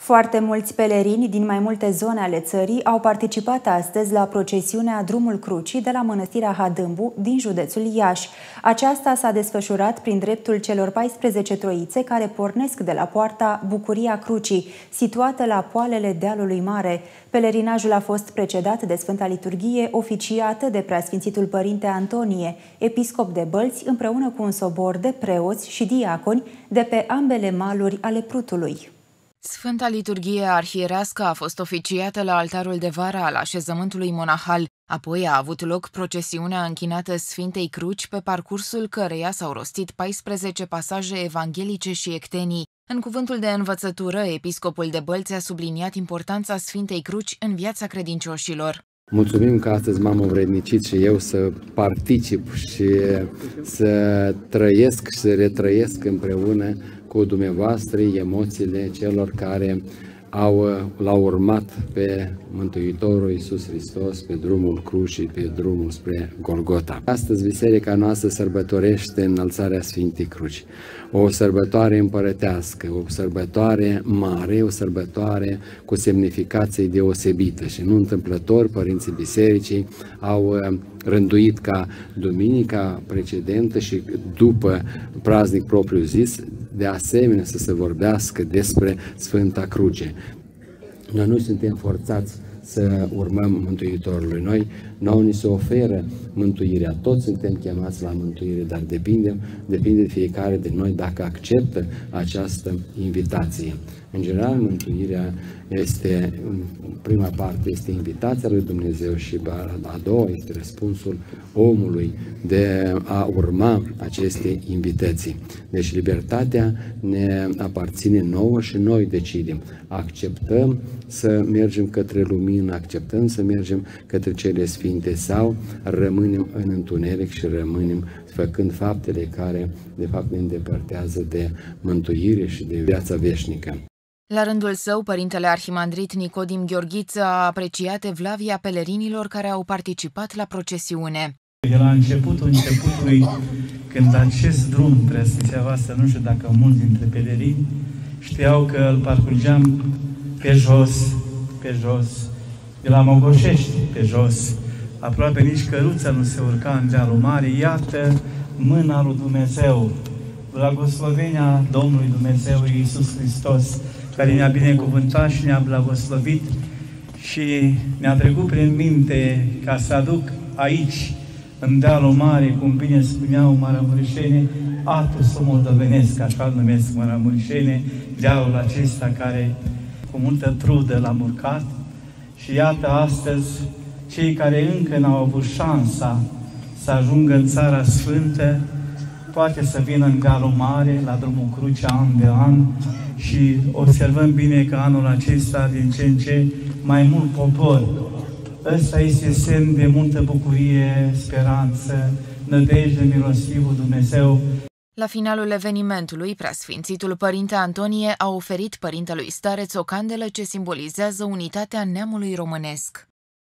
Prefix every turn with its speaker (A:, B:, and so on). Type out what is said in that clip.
A: Foarte mulți pelerini din mai multe zone ale țării au participat astăzi la procesiunea Drumul Crucii de la Mănăstirea Hadâmbu din județul Iași. Aceasta s-a desfășurat prin dreptul celor 14 troițe care pornesc de la poarta Bucuria Crucii, situată la poalele dealului mare. Pelerinajul a fost precedat de Sfânta Liturghie, oficiată de Preasfințitul Părinte Antonie, episcop de Bălți, împreună cu un sobor de preoți și diaconi de pe ambele maluri ale Prutului.
B: Sfânta liturghie arhierească a fost oficiată la altarul de vară al așezământului monahal, apoi a avut loc procesiunea închinată Sfintei Cruci, pe parcursul căreia s-au rostit 14 pasaje evanghelice și ectenii. În cuvântul de învățătură, episcopul de Bălți a subliniat importanța Sfintei Cruci în viața credincioșilor.
C: Mulțumim că astăzi m-am învrednicit și eu să particip și să trăiesc și să retrăiesc împreună cu dumneavoastră emoțiile celor care au, l-au urmat pe Mântuitorul Iisus Hristos pe drumul crucii, pe drumul spre Golgota. Astăzi biserica noastră sărbătorește înălțarea Sfintei Cruci. O sărbătoare împărătească, o sărbătoare mare, o sărbătoare cu semnificație deosebită și nu întâmplător părinții bisericii au uh, rânduit ca duminica precedentă și după praznic propriu zis de asemenea să se vorbească despre Sfânta Cruce. Noi nu suntem forțați să urmăm Mântuitorului. Noi, nouă ni se oferă mântuirea. Toți suntem chemați la mântuire, dar depinde, depinde de fiecare de noi dacă acceptă această invitație. În general, mântuirea este, prima parte este invitația lui Dumnezeu și a doua este răspunsul omului de a urma aceste invitații. Deci libertatea ne aparține nouă și noi decidem. Acceptăm să mergem către lumină, acceptăm să mergem către cele sfinte sau rămânem în întuneric și rămânem făcând faptele care de fapt ne îndepărtează de mântuire și de viața veșnică.
B: La rândul său, părintele arhimandrit Nicodim Gheorghiță a apreciat evlavia pelerinilor care au participat la procesiune.
D: De la începutul începutului, când acest drum, preasfinția voastră, nu știu dacă mulți dintre pelerini știau că îl parcurgeam pe jos, pe jos, de la Mogoșești pe jos, aproape nici căruța nu se urca în dealul mare, iată mâna lui Dumnezeu, blagoslovenia Domnului Dumnezeu Iisus Hristos, care ne-a binecuvântat și ne-a blagoslovit și mi-a trecut prin minte ca să aduc aici, în dealul mare, cum bine spuneau Maramureșene, Atusul Moldovenesc, așa numesc Maramureșene, dealul acesta care cu multă trudă l-am urcat și iată astăzi cei care încă n-au avut șansa să ajungă în Țara Sfântă, poate să vină în Galul Mare, la drumul Crucea, an de an, și observăm bine că anul acesta, din ce în ce mai mult popor, ăsta este semn de multă bucurie, speranță, nădejde, milostivul Dumnezeu.
B: La finalul evenimentului, preasfințitul părinte Antonie a oferit părintelui stareț o candelă ce simbolizează unitatea neamului românesc.